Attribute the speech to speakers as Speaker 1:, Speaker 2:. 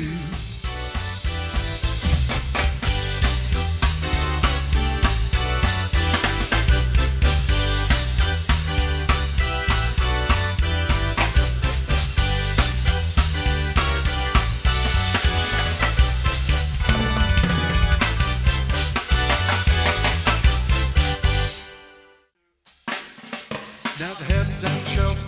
Speaker 1: Now the heads and shelves